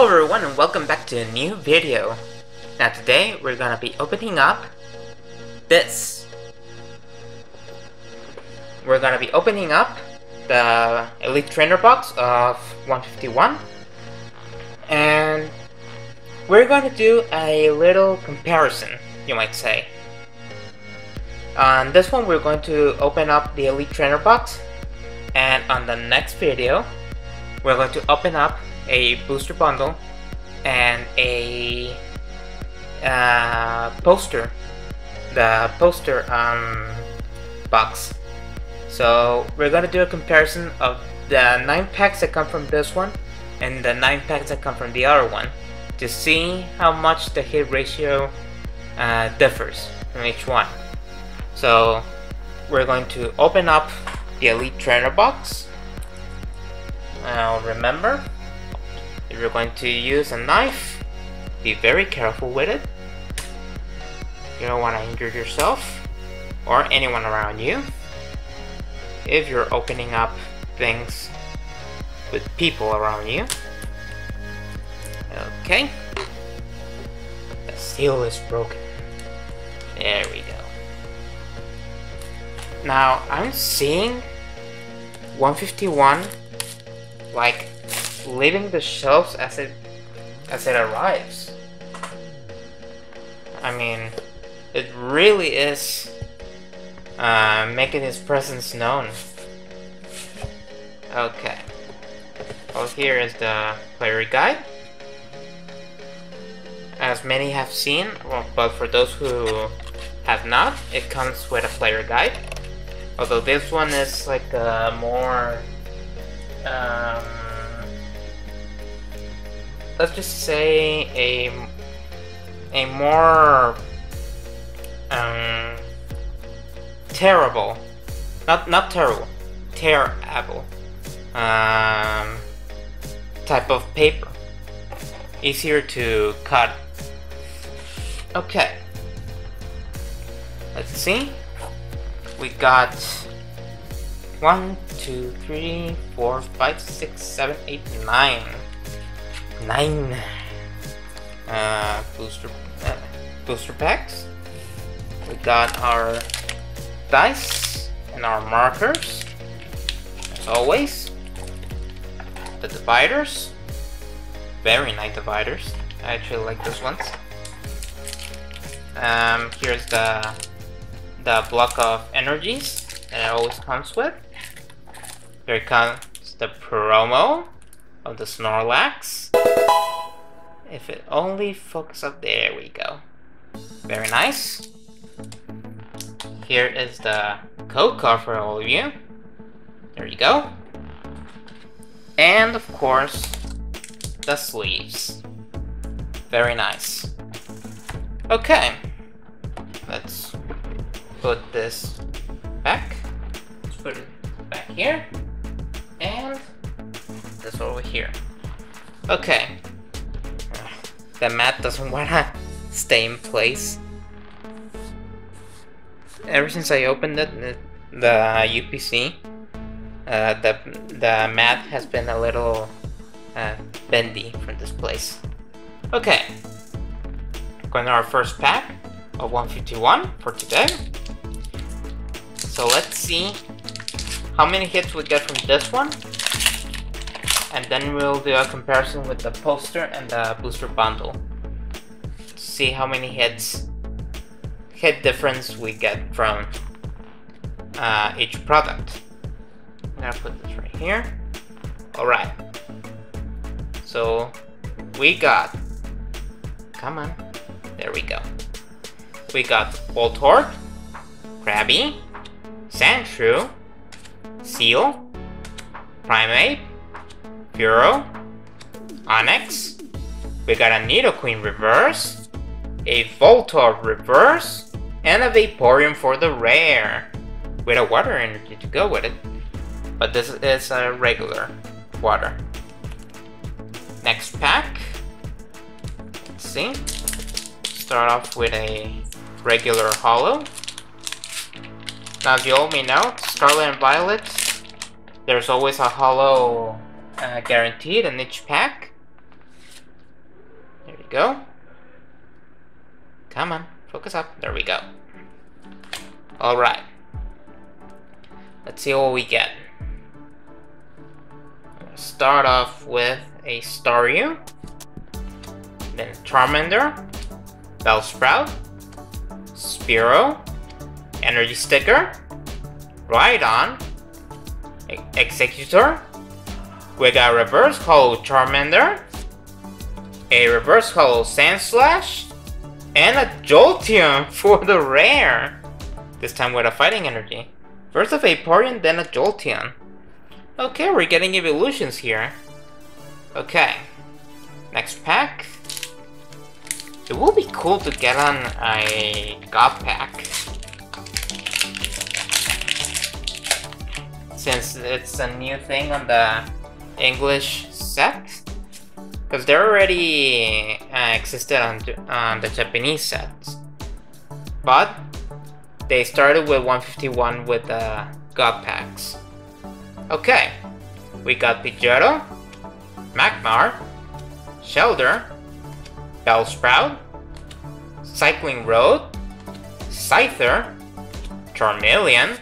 Hello everyone and welcome back to a new video. Now today we're gonna be opening up this. We're gonna be opening up the Elite Trainer box of 151 and we're to do a little comparison, you might say. On this one we're going to open up the Elite Trainer box and on the next video we're going to open up a booster bundle and a uh, poster the poster um, box. So we're gonna do a comparison of the 9 packs that come from this one and the 9 packs that come from the other one to see how much the hit ratio uh, differs from each one. So we're going to open up the Elite Trainer box. Now remember if you're going to use a knife, be very careful with it. You don't want to injure yourself or anyone around you. If you're opening up things with people around you. Okay. The seal is broken. There we go. Now, I'm seeing 151 like leaving the shelves as it as it arrives. I mean, it really is uh, making his presence known. Okay. Well, here is the player guide. As many have seen, well, but for those who have not, it comes with a player guide. Although this one is like a more um, let's just say a a more um, terrible, not not terrible, terrible um, type of paper. Easier to cut. Okay. Let's see. We got one, two, three, four, five, six, seven, eight, nine nine uh, booster uh, booster packs. We got our dice and our markers, as always. The dividers, very nice dividers. I actually like those ones. Um, here's the the block of energies that it always comes with. Here comes the promo of the Snorlax. If it only focuses up, there we go. Very nice. Here is the code card for all of you. There you go. And of course, the sleeves. Very nice. Okay, let's put this back. Let's put it back here. And this over here. Okay, the mat doesn't wanna stay in place. Ever since I opened it, the UPC, uh, the, the mat has been a little uh, bendy from this place. Okay, going to our first pack of 151 for today. So let's see how many hits we get from this one and then we'll do a comparison with the poster and the booster bundle. See how many hits hit difference we get from uh, each product. I'm gonna put this right here. Alright. So we got come on. There we go. We got Voltorb, Krabby, Sandshrew, Seel, Primeape, Hero, Onix, we got a Nidoqueen reverse, a Voltorb reverse, and a Vaporeon for the rare, with a water energy to go with it. But this is a regular water. Next pack, let's see, start off with a regular holo. Now as you all may know, Scarlet and Violet, there's always a holo uh, guaranteed in each pack. There we go. Come on, focus up. There we go. Alright. Let's see what we get. Start off with a Staryu, then Charmander, Bellsprout, Spearow, Energy Sticker, Rhydon, e Exeggutor, we got Reverse Holo Charmander, a Reverse Holo Sandslash, and a Jolteon for the rare! This time with a Fighting Energy. First a Vaporeon, then a Jolteon. Okay, we're getting evolutions here. Okay. Next pack. It will be cool to get on a God pack. Since it's a new thing on the English set. Because they already uh, existed on, on the Japanese sets. But they started with 151 with the God packs. Okay, we got Pidgeotto, Magmar, Shellder, Bellsprout, Cycling Road, Scyther, Charmeleon,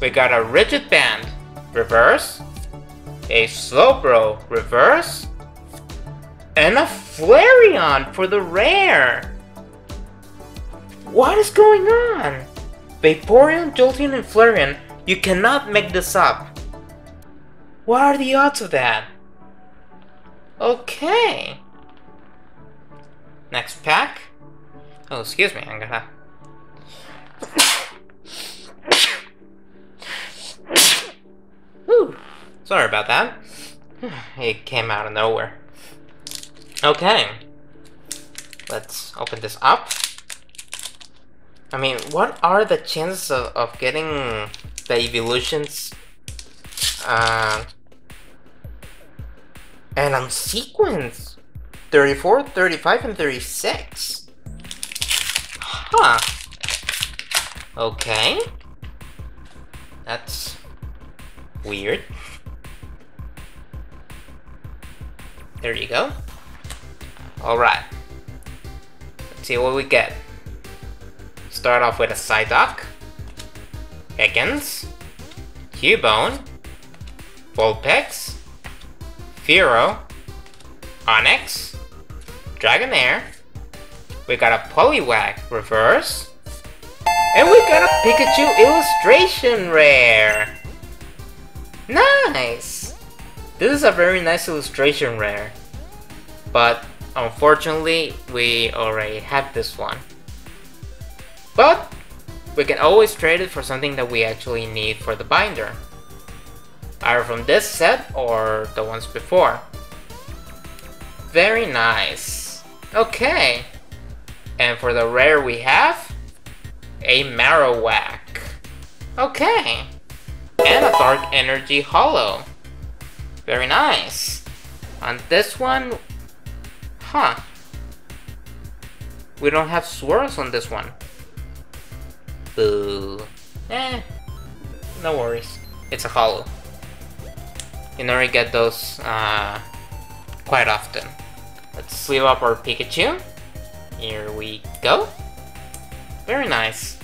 we got a Rigid Band, Reverse, a Slowbro, Reverse, and a Flareon for the rare! What is going on? Vaporeon, Jolteon, and Flareon, you cannot make this up. What are the odds of that? Okay. Next pack. Oh, excuse me, I'm gonna... Sorry about that. It came out of nowhere. Okay. Let's open this up. I mean, what are the chances of, of getting the evolutions uh, and on sequence 34, 35, and 36. Huh. Okay. That's weird. There you go. Alright. Let's see what we get. Start off with a Psyduck, Ekans, Cubone, Vulpix, Fearow, Onix, Dragonair, we got a Poliwag Reverse, and we got a Pikachu Illustration Rare! Nice! This is a very nice illustration rare, but unfortunately we already have this one. But we can always trade it for something that we actually need for the binder. Either from this set or the ones before. Very nice. Okay. And for the rare we have, a Marowak. Okay. And a Dark Energy Holo. Very nice. On this one, huh. We don't have swirls on this one. Boo. Eh, no worries. It's a holo. You never get those uh, quite often. Let's sleeve up our Pikachu. Here we go. Very nice.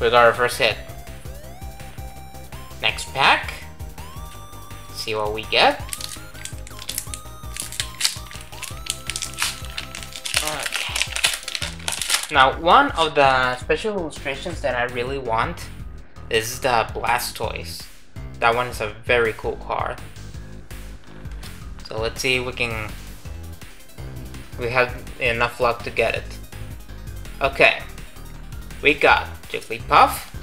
We got our first hit. Next pack. See what we get. Now, one of the special illustrations that I really want is the Blastoise. That one is a very cool card. So let's see if we can... We have enough luck to get it. Okay. We got Jigglypuff,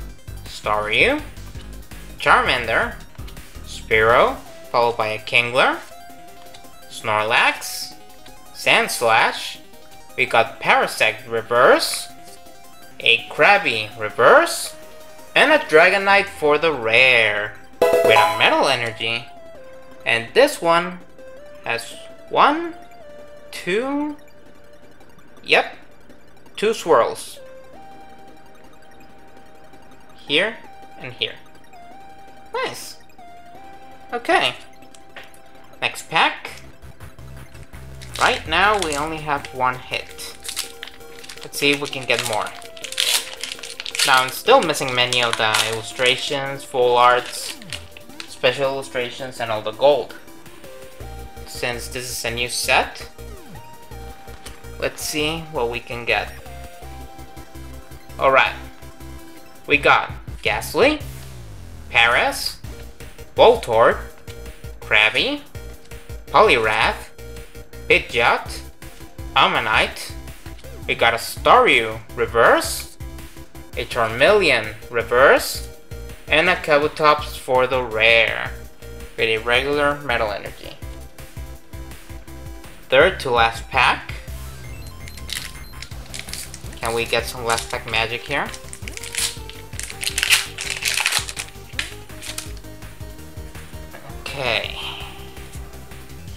Staryu, Charmander, Spearow, followed by a Kingler, Snorlax, Sandslash, we got Parasect Reverse, a Krabby Reverse, and a Dragonite for the rare, with a Metal Energy. And this one has one, two, yep, two swirls. Here and here. Nice. Okay. Next pack. Right now, we only have one hit. Let's see if we can get more. Now, I'm still missing many of the illustrations, full arts, special illustrations, and all the gold. Since this is a new set, let's see what we can get. Alright, we got Gastly, Paras, Voltorb, Krabby, Poliwrath, Pidgeot, Omanyte, we got a Staryu reverse, a Charmeleon reverse, and a Kabutops for the rare, with a regular Metal Energy. Third to last pack. Can we get some last pack magic here? Okay.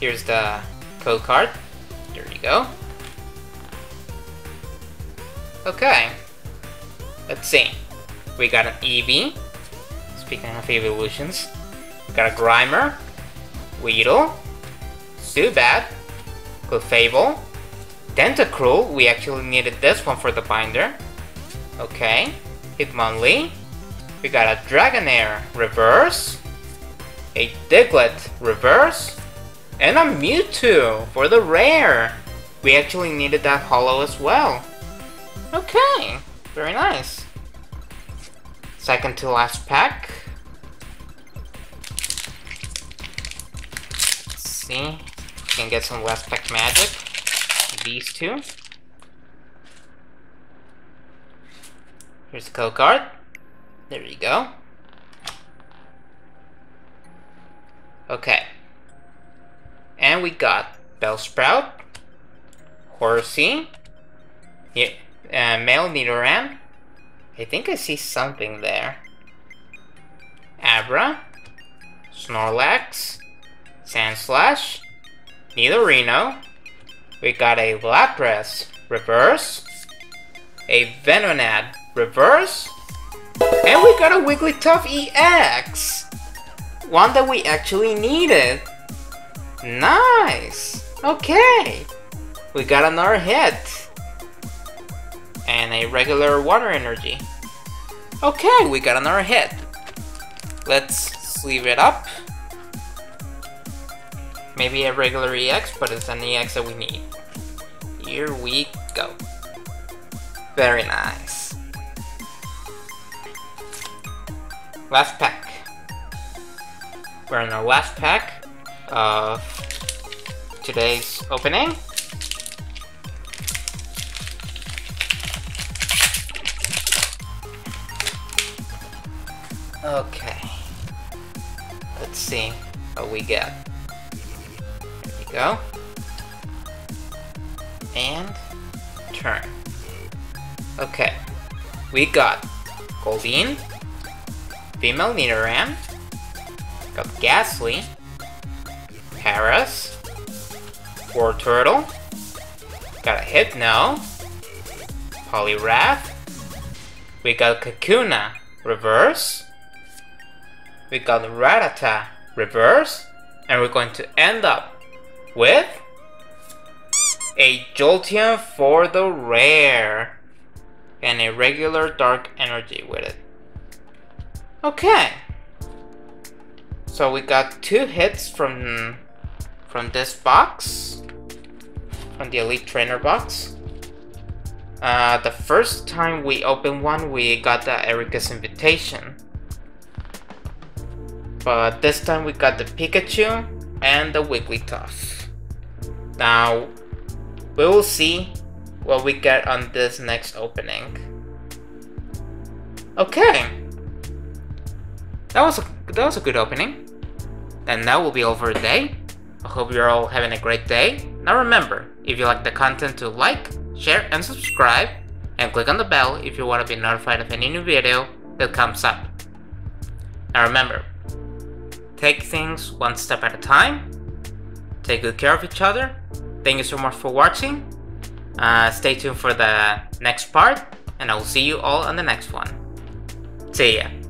Here's the code card. There you go. Okay. Let's see. We got an Eevee. Speaking of evolutions. We got a Grimer. Weedle. Zubat. Clefable. Tentacruel. We actually needed this one for the binder. Okay. Hitmonlee. We got a Dragonair Reverse. A Diglett Reverse. And a Mewtwo for the rare. We actually needed that holo as well. Okay, very nice. Second to last pack. Let's see, can get some last pack magic. These two. Here's the code card. There you go. Okay. And we got Bellsprout, Horsea, yeah, uh, male Nidoran. I think I see something there. Abra, Snorlax, Sandslash, Nidorino. We got a Lapras reverse, a Venonat reverse, and we got a Wigglytuff EX! One that we actually needed. Nice! Okay! We got another hit and a regular water energy. Okay, we got another hit. Let's sleeve it up. Maybe a regular EX, but it's an EX that we need. Here we go. Very nice. Last pack. We're in our last pack of today's opening. Okay. Let's see what we get. There we go. And turn. Okay. We got Goldeen, Female Nidoran, got Gastly, Paras, Wartortle, got a Hypno, Poliwrath, we got Kakuna Reverse, we got Rattata reverse, and we're going to end up with a Jolteon for the rare, and a regular Dark Energy with it. Okay, so we got two hits from from this box, from the Elite Trainer box. Uh, the first time we opened one, we got the Erika's Invitation. But this time we got the Pikachu and the Wigglytuff. Now, we will see what we get on this next opening. Okay. That was a, that was a good opening. And that will be all for today. I hope you're all having a great day. Now remember, if you like the content to like, share and subscribe, and click on the bell if you want to be notified of any new video that comes up. Now remember, take things one step at a time, take good care of each other. Thank you so much for watching. Uh, stay tuned for the next part, and I will see you all on the next one. See ya.